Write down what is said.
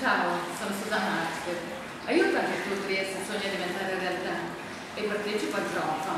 Ciao, sono Susanna Axter. Aiuta che tu riesca a sognare diventare realtà e partecipa a crowdfunding.